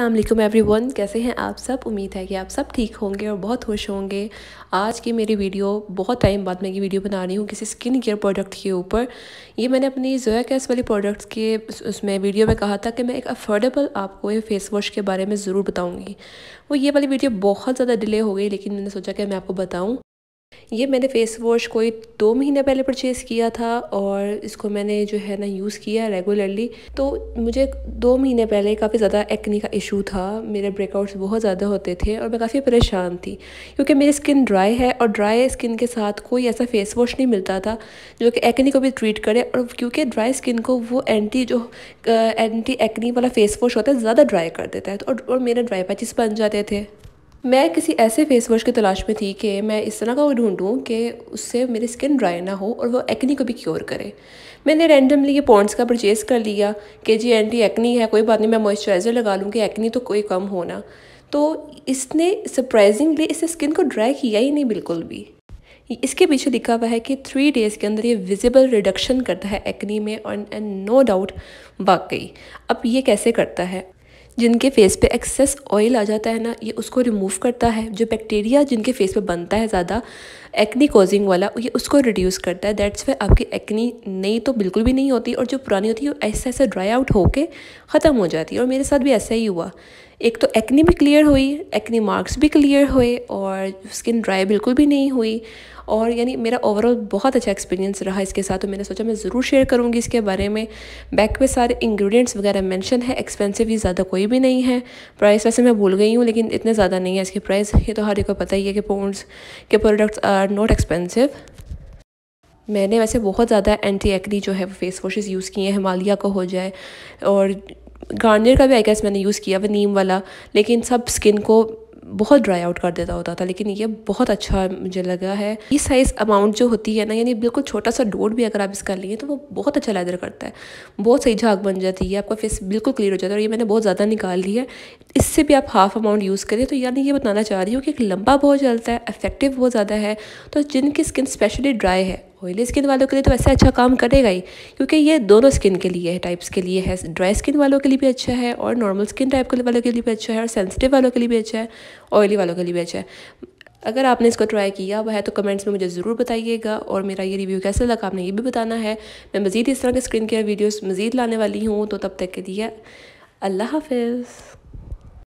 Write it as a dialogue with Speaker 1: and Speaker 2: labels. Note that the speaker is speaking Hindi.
Speaker 1: अस्सलाम वालेकुम एवरीवन कैसे हैं आप सब? उम्मीद है कि आप सब ठीक होंगे और बहुत खुश होंगे। आज की मेरी वीडियो, बहुत टाइम बाद मैं ये वीडियो बना रही हूँ किसी स्किन केयर प्रोडक्ट के ऊपर। ये मैंने अपनी जोया कैस वाली प्रोडक्ट्स के उसमें वीडियो में कहा था कि मैं एक अफोर्डेबल आपको ये फेस वॉश के बारे में ज़रूर बताऊँगी। वो ये वाली वीडियो बहुत ज़्यादा डिले हो गई, लेकिन मैंने सोचा कि मैं आपको बताऊँ। ये मैंने फ़ेस वॉश कोई दो महीने पहले परचेज़ किया था और इसको मैंने जो है ना यूज़ किया रेगुलरली तो मुझे दो महीने पहले काफ़ी ज़्यादा एक्नी का इशू था मेरे ब्रेकआउट्स बहुत ज़्यादा होते थे और मैं काफ़ी परेशान थी। क्योंकि मेरी स्किन ड्राई है और ड्राई स्किन के साथ कोई ऐसा फेस वॉश नहीं मिलता था जो कि एक्नी को भी ट्रीट करे और क्योंकि ड्राई स्किन को वो एंटी जो एंटी एक्नी वाला फेस वॉश होता है ज़्यादा ड्राई कर देता है तो और, और मेरे ड्राई पैचेस बन जाते थे। मैं किसी ऐसे फेस वॉश की तलाश में थी कि मैं इस तरह का वो ढूंढूं कि उससे मेरी स्किन ड्राई ना हो और वो एक्नी को भी क्योर करे। मैंने रैंडमली ये पॉन्ड्स का परचेज़ कर लिया कि जी एंटी एक्नी है, कोई बात नहीं, मैं मॉइस्चराइज़र लगा लूँ कि एक्नी तो कोई कम होना तो इसने सरप्राइजिंगली इससे स्किन को ड्राई किया ही नहीं बिल्कुल भी। इसके पीछे लिखा हुआ है कि थ्री डेज़ के अंदर ये विजिबल रिडक्शन करता है एक्नी में और एंड नो डाउट वाकई, अब ये कैसे करता है? जिनके फेस पे एक्सेस ऑयल आ जाता है ना, ये उसको रिमूव करता है। जो बैक्टीरिया जिनके फेस पे बनता है ज़्यादा एक्नी कॉजिंग वाला, ये उसको रिड्यूस करता है। दैट्स वे आपकी एक्नी नहीं तो बिल्कुल भी नहीं होती और जो पुरानी होती है, वो ऐसे ऐसे ड्राई आउट होके ख़त्म हो जाती है। और मेरे साथ भी ऐसा ही हुआ। एक तो एक्नी भी क्लियर हुई एक्नी मार्क्स भी क्लियर हुए और स्किन ड्राई बिल्कुल भी नहीं हुई और यानी मेरा ओवरऑल बहुत अच्छा एक्सपीरियंस रहा इसके साथ। तो मैंने सोचा मैं ज़रूर शेयर करूँगी इसके बारे में। बैक पे सारे इंग्रेडिएंट्स वगैरह मेंशन है एक्सपेंसिव ही ज़्यादा कोई भी नहीं है। प्राइस वैसे मैं भूल गई हूँ, लेकिन इतने ज़्यादा नहीं है इसके प्राइस ये तो हर एक को पता ही है कि पोन्स के प्रोडक्ट्स आर नॉट एक्सपेंसिव मैंने वैसे बहुत ज़्यादा एंटी एक्नी जो है फेस वॉशेस यूज़ किए हैं हिमालय का हो जाए और गार्नियर का भी आई गेस मैंने यूज़ किया, वो नीम वाला, लेकिन सब स्किन को बहुत ड्राई आउट कर देता होता था, लेकिन ये बहुत अच्छा मुझे लगा है। ये साइज़ अमाउंट जो होती है ना, यानी बिल्कुल छोटा सा डोट भी अगर आप इसका लिए तो वो बहुत अच्छा लेदर करता है। बहुत सही झाग बन जाती है, आपका फेस बिल्कुल क्लियर हो जाता है, और ये मैंने बहुत ज़्यादा निकाल ली है। इससे भी आप हाफ़ अमाउंट यूज़ करें तो यानी ये बताना चाह रही हूँ कि एक लंबा बहुत चलता है इफ़ेक्टिव बहुत ज़्यादा है तो जिनकी स्किन स्पेशली ड्राई है ऑयली स्किन वालों के लिए तो वैसे अच्छा काम करेगा ही, क्योंकि ये दोनों स्किन के लिए है टाइप्स के लिए है ड्राई स्किन वालों के लिए भी अच्छा है और नॉर्मल स्किन टाइप के वालों के लिए भी अच्छा है और सेंसिटिव वालों के लिए भी अच्छा है ऑयली वालों के लिए भी अच्छा है। अगर आपने इसको ट्राई किया हुआ है तो कमेंट्स में मुझे ज़रूर बताइएगा और मेरा ये रिव्यू कैसा लगा आपने ये भी बताना है। मैं मज़ीद इस तरह के स्किन केयर वीडियोस मज़ीद लाने वाली हूँ तो तब तक के लिए अल्लाह हाफिज़।